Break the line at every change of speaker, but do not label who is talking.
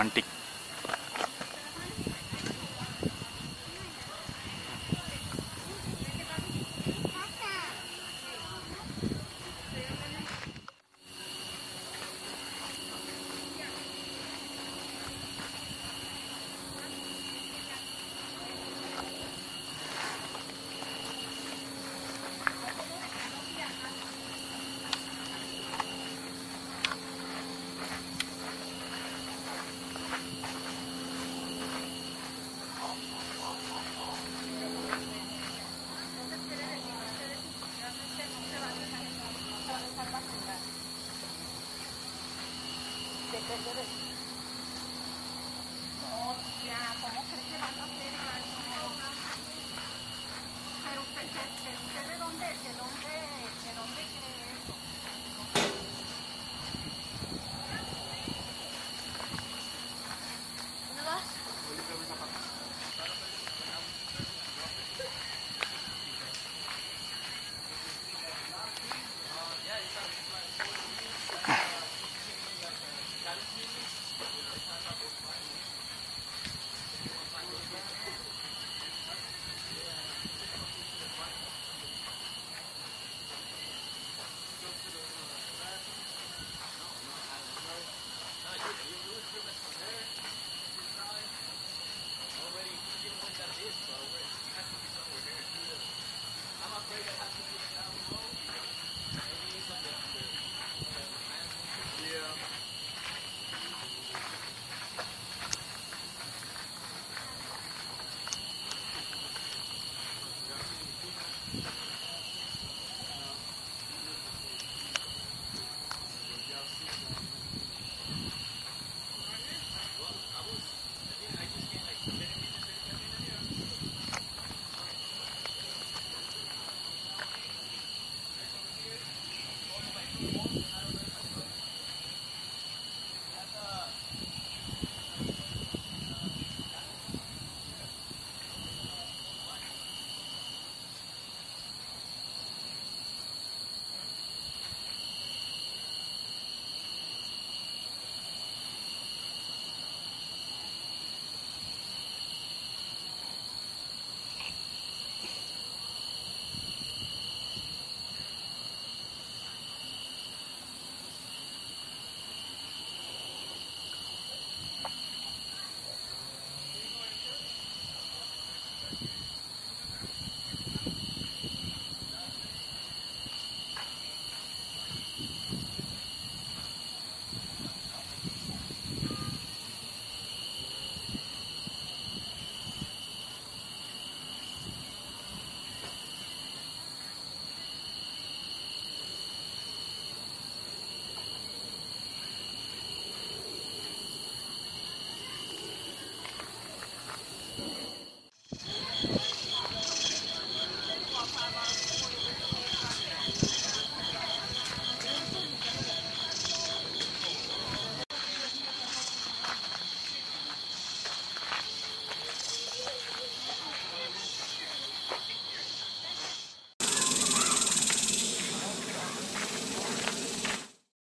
Hunting.